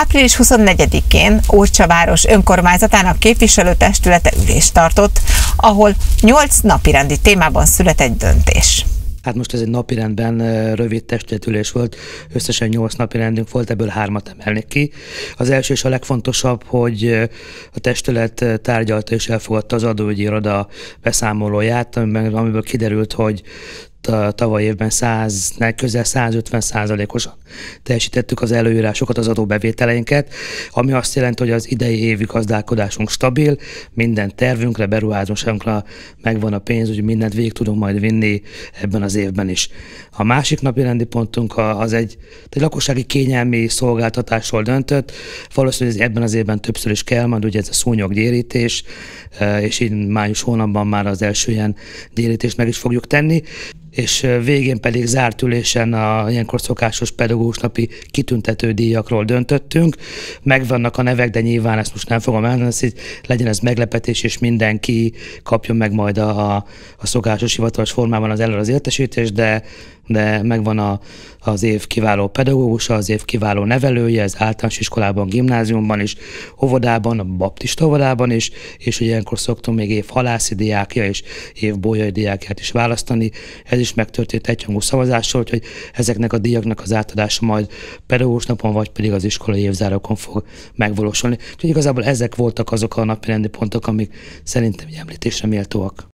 Április 24-én Ócsa város önkormányzatának képviselőtestülete ülést tartott, ahol nyolc napirendi témában született döntés. Hát most ez egy napirendben rövid testületülés volt, összesen nyolc napirendünk volt, ebből hármat emelnék ki. Az első és a legfontosabb, hogy a testület tárgyalta és elfogadta az adóügyi iroda beszámolóját, amiből kiderült, hogy tavaly évben 100, közel 150 százalékosan teljesítettük az előírásokat, az adóbevételeinket, ami azt jelenti, hogy az idei évi gazdálkodásunk stabil, minden tervünkre, beruházásunkra megvan a pénz, hogy mindent végig tudunk majd vinni ebben az évben is. A másik napi rendi pontunk az egy, egy lakossági kényelmi szolgáltatásról döntött, valószínűleg ebben az évben többször is kell, majd ugye ez a szúnyoggyérítés, e, és így május hónapban már az első ilyen gyérítést meg is fogjuk tenni és végén pedig zárt ülésen a ilyenkor szokásos pedagógus napi kitüntető díjakról döntöttünk. Megvannak a nevek, de nyilván ezt most nem fogom elmondani, hogy legyen ez meglepetés, és mindenki kapjon meg majd a, a szokásos hivatalos formában az előre az értesítést, de de megvan a, az év kiváló pedagógusa, az év kiváló nevelője, ez általános iskolában, gimnáziumban is, óvodában, a baptista óvodában is, és ugye ilyenkor szoktunk még év halászi diákja és év bolyai diákját is választani. Ez is megtörtént egyhangú szavazással, hogy ezeknek a díjaknak az átadása majd pedagógus napon, vagy pedig az iskolai évzárókon fog megvalósulni. Úgyhogy igazából ezek voltak azok a napi rendi pontok, amik szerintem említésre méltóak.